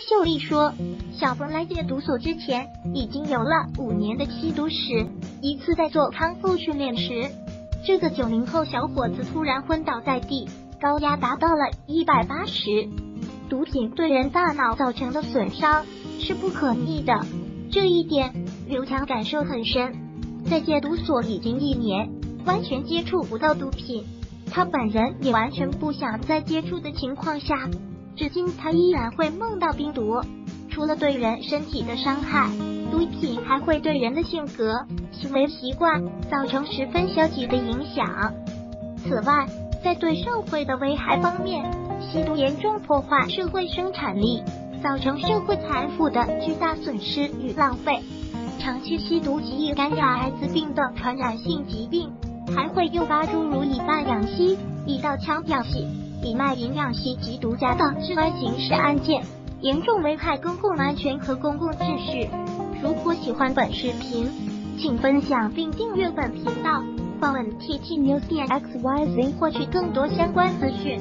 秀丽说，小冯来戒毒所之前已经有了五年的吸毒史。一次在做康复训练时，这个九零后小伙子突然昏倒在地，高压达到了一百八十。毒品对人大脑造成的损伤是不可逆的，这一点刘强感受很深。在戒毒所已经一年，完全接触不到毒品，他本人也完全不想在接触的情况下。至今，他依然会梦到冰毒。除了对人身体的伤害，毒品还会对人的性格、行为习惯造成十分消极的影响。此外，在对社会的危害方面，吸毒严重破坏社会生产力，造成社会财富的巨大损失与浪费。长期吸毒极易感染艾滋病等传染性疾病，还会诱发诸如乙半氧吸、乙道羟表系、以卖营养稀及独家的治安刑事案件，严重危害公共安全和公共秩序。如果喜欢本视频，请分享并订阅本频道，访问 T T News 点 X Y Z 获取更多相关资讯。